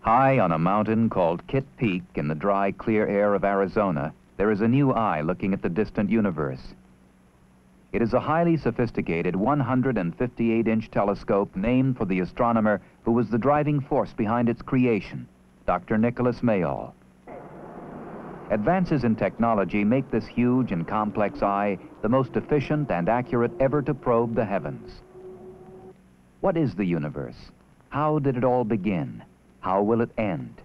High on a mountain called Kitt Peak in the dry, clear air of Arizona, there is a new eye looking at the distant universe. It is a highly sophisticated 158-inch telescope named for the astronomer who was the driving force behind its creation, Dr. Nicholas Mayall. Advances in technology make this huge and complex eye the most efficient and accurate ever to probe the heavens. What is the universe? How did it all begin? How will it end?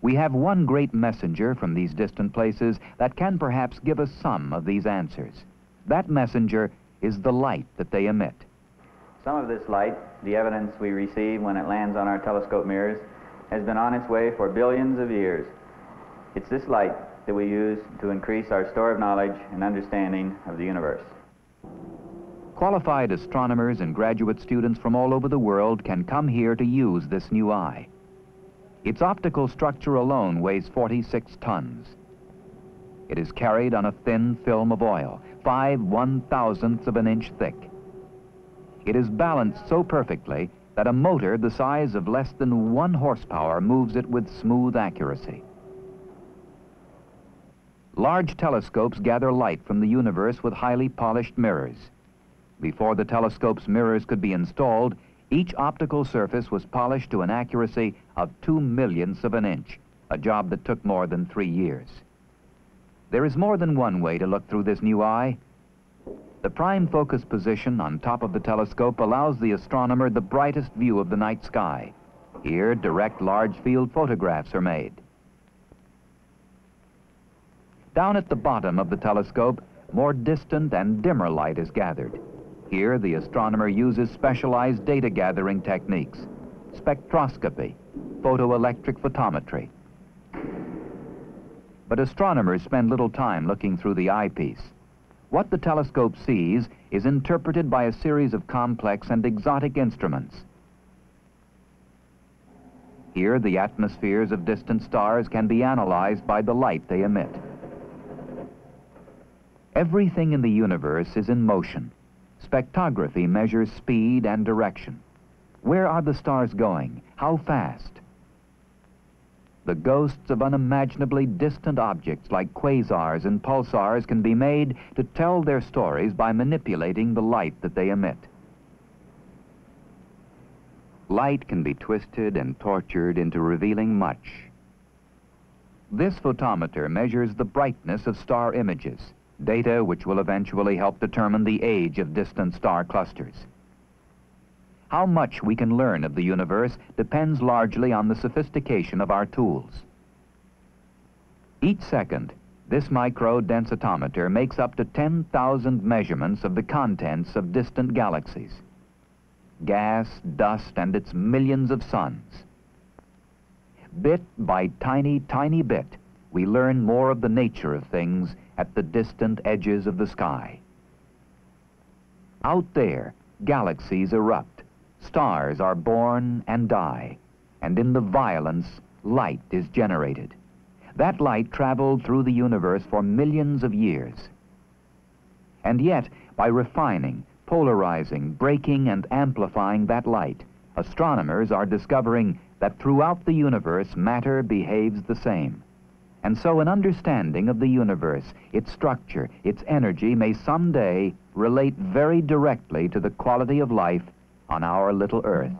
We have one great messenger from these distant places that can perhaps give us some of these answers. That messenger is the light that they emit. Some of this light, the evidence we receive when it lands on our telescope mirrors, has been on its way for billions of years. It's this light that we use to increase our store of knowledge and understanding of the universe. Qualified astronomers and graduate students from all over the world can come here to use this new eye. Its optical structure alone weighs 46 tons. It is carried on a thin film of oil, five one-thousandths of an inch thick. It is balanced so perfectly that a motor the size of less than one horsepower moves it with smooth accuracy. Large telescopes gather light from the universe with highly polished mirrors. Before the telescope's mirrors could be installed, each optical surface was polished to an accuracy of two millionths of an inch, a job that took more than three years. There is more than one way to look through this new eye. The prime focus position on top of the telescope allows the astronomer the brightest view of the night sky. Here, direct large field photographs are made. Down at the bottom of the telescope, more distant and dimmer light is gathered. Here, the astronomer uses specialized data gathering techniques, spectroscopy, photoelectric photometry. But astronomers spend little time looking through the eyepiece. What the telescope sees is interpreted by a series of complex and exotic instruments. Here, the atmospheres of distant stars can be analyzed by the light they emit. Everything in the universe is in motion. Spectrography measures speed and direction. Where are the stars going? How fast? The ghosts of unimaginably distant objects like quasars and pulsars can be made to tell their stories by manipulating the light that they emit. Light can be twisted and tortured into revealing much. This photometer measures the brightness of star images data which will eventually help determine the age of distant star clusters. How much we can learn of the universe depends largely on the sophistication of our tools. Each second, this micro-densitometer makes up to 10,000 measurements of the contents of distant galaxies. Gas, dust, and its millions of suns. Bit by tiny, tiny bit, we learn more of the nature of things at the distant edges of the sky. Out there, galaxies erupt, stars are born and die, and in the violence, light is generated. That light traveled through the universe for millions of years. And yet, by refining, polarizing, breaking, and amplifying that light, astronomers are discovering that throughout the universe matter behaves the same. And so an understanding of the universe, its structure, its energy may someday relate very directly to the quality of life on our little Earth.